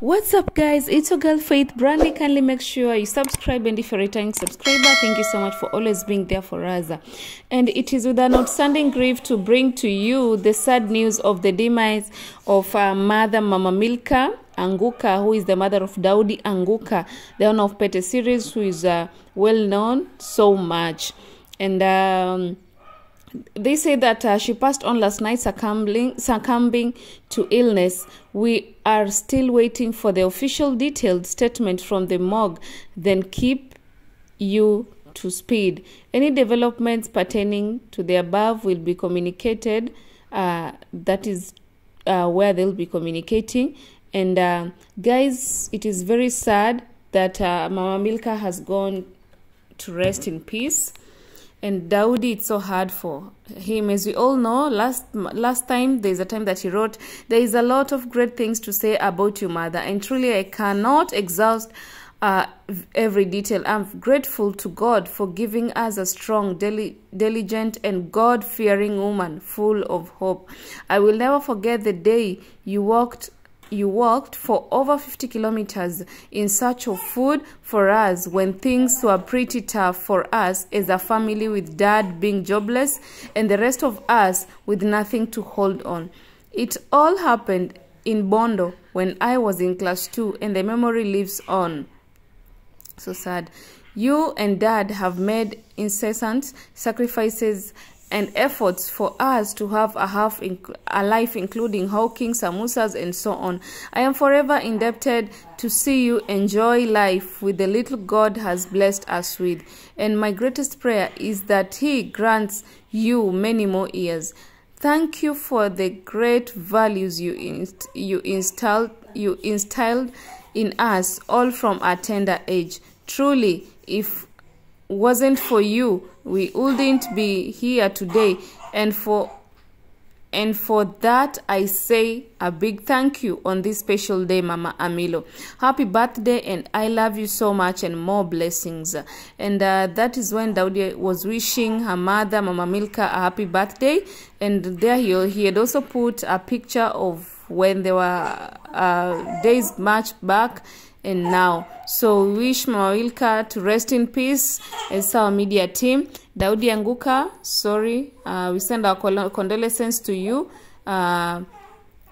What's up, guys? It's your girl Faith Brandy. Kindly make sure you subscribe, and if you're a returning subscriber, thank you so much for always being there for us. And it is with an outstanding grief to bring to you the sad news of the demise of uh, Mother Mama Milka Anguka, who is the mother of Daudi Anguka, the owner of Pete series, who is uh, well known so much. And um, they say that uh, she passed on last night succumbing, succumbing to illness. We are still waiting for the official detailed statement from the morgue. Then keep you to speed. Any developments pertaining to the above will be communicated. Uh, that is uh, where they'll be communicating. And uh, guys, it is very sad that uh, Mama Milka has gone to rest in peace and Daudi it's so hard for him. As we all know last last time there's a time that he wrote there is a lot of great things to say about your mother and truly I cannot exhaust uh, every detail. I'm grateful to God for giving us a strong dili diligent and God fearing woman full of hope. I will never forget the day you walked you walked for over 50 kilometers in search of food for us when things were pretty tough for us as a family with dad being jobless and the rest of us with nothing to hold on. It all happened in Bondo when I was in class 2 and the memory lives on. So sad. You and dad have made incessant sacrifices and efforts for us to have a half a life including hawking samosas and so on. I am forever indebted to see you. Enjoy life with the little god has blessed us with. And my greatest prayer is that he grants you many more years. Thank you for the great values you inst you installed you instilled in us all from a tender age. Truly if wasn't for you we wouldn't be here today. And for and for that i say a big thank you on this special day mama amilo. Happy birthday and i love you so much and more blessings. And uh, that is when daudi was wishing her mother mama milka a happy birthday. And there he, he had also put a picture of when they were uh, days much back and now. So we wish Mama Milka to rest in peace as our media team. Daudi Anguka, sorry, uh, we send our condolences to you. Uh,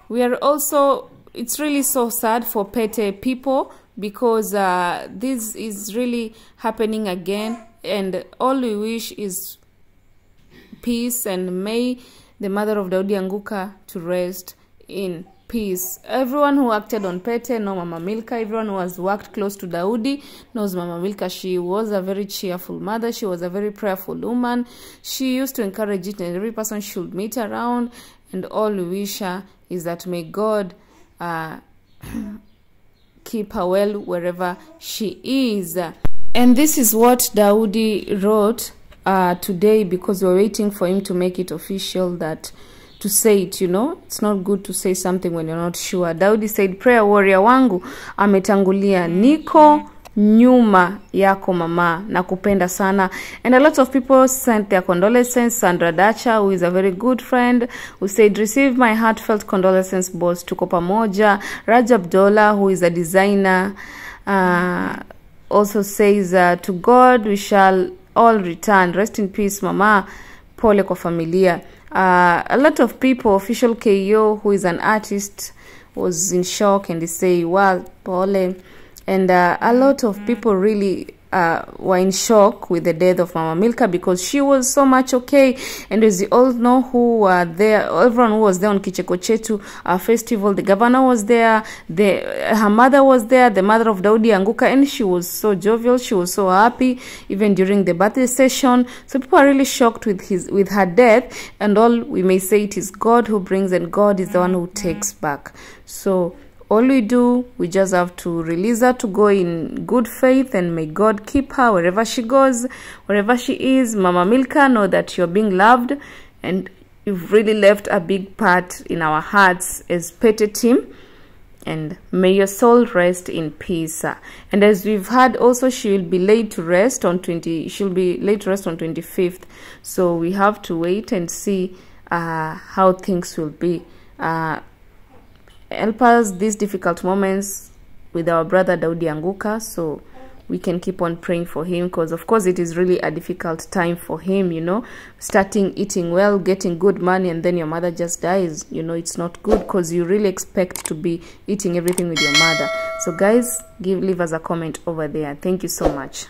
we are also, it's really so sad for Pete people because uh, this is really happening again and all we wish is peace and may the mother of Daudi Anguka to rest in peace. Everyone who acted on Pete know Mama Milka. Everyone who has worked close to Daudi knows Mama Milka. She was a very cheerful mother. She was a very prayerful woman. She used to encourage it and every person should meet around. And all we wish her is that may God uh, keep her well wherever she is. And this is what Daudi wrote uh, today because we're waiting for him to make it official that to say it you know? It's not good to say something when you're not sure. Daudi said prayer warrior wangu ametangulia. Niko nyuma yako mama. Na kupenda sana. And a lot of people sent their condolences. Sandra dacha who is a very good friend who said receive my heartfelt condolences boss. Tuko pamoja. Rajab dola who is a designer uh, also says uh, to god we shall all return. Rest in peace mama. Pole kwa familia uh, a lot of people, official KO, who is an artist, was in shock and they say, well, Pole. And uh, a lot of people really uh, were in shock with the death of Mama Milka because she was so much okay. And as you all know who were there, everyone who was there on Kicheko Chetu uh, festival, the governor was there, the her mother was there, the mother of Daudi Anguka, and she was so jovial, she was so happy, even during the birthday session. So people are really shocked with his with her death, and all we may say it is God who brings, and God is the one who takes back. So all we do we just have to release her to go in good faith and may god keep her wherever she goes wherever she is. Mama milka know that you're being loved and you've really left a big part in our hearts as Pete team. And may your soul rest in peace and as we've heard also she will be laid to rest on 20 she'll be laid to rest on 25th so we have to wait and see uh, how things will be. Uh, help us these difficult moments with our brother Daudi Anguka. So we can keep on praying for him because of course it is really a difficult time for him you know. Starting eating well getting good money and then your mother just dies you know it's not good because you really expect to be eating everything with your mother. So guys give leave us a comment over there. Thank you so much